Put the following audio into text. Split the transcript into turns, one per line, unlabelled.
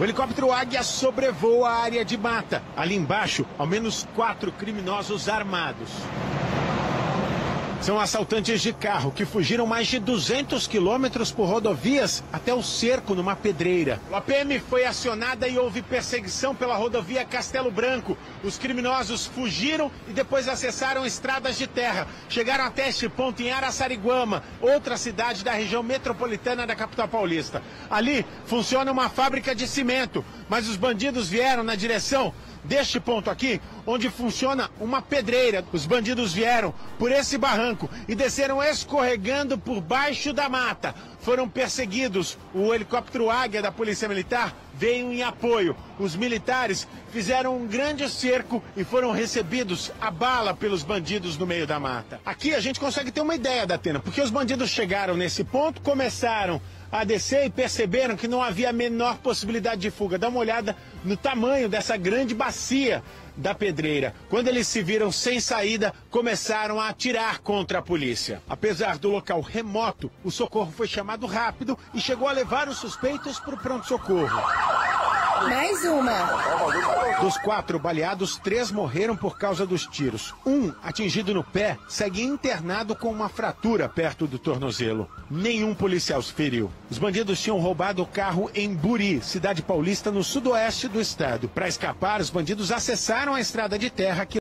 O helicóptero Águia sobrevoa a área de mata. Ali embaixo, ao menos quatro criminosos armados. São assaltantes de carro que fugiram mais de 200 quilômetros por rodovias até o cerco numa pedreira. A PM foi acionada e houve perseguição pela rodovia Castelo Branco. Os criminosos fugiram e depois acessaram estradas de terra. Chegaram até este ponto em Araçariguama, outra cidade da região metropolitana da capital paulista. Ali funciona uma fábrica de cimento, mas os bandidos vieram na direção deste ponto aqui, onde funciona uma pedreira. Os bandidos vieram por esse barranco e desceram escorregando por baixo da mata. Foram perseguidos. O helicóptero Águia da Polícia Militar veio em apoio. Os militares fizeram um grande cerco e foram recebidos a bala pelos bandidos no meio da mata. Aqui a gente consegue ter uma ideia da Atena, porque os bandidos chegaram nesse ponto, começaram a descer e perceberam que não havia a menor possibilidade de fuga. Dá uma olhada no tamanho dessa grande bacia da pedreira. Quando eles se viram sem saída, começaram a atirar contra a polícia. Apesar do local remoto, o socorro foi chamado rápido e chegou a levar os suspeitos para o pronto-socorro.
Mais uma.
Dos quatro baleados, três morreram por causa dos tiros. Um, atingido no pé, segue internado com uma fratura perto do tornozelo. Nenhum policial se feriu. Os bandidos tinham roubado o carro em Buri, cidade paulista no sudoeste do estado. Para escapar, os bandidos acessaram a estrada de terra que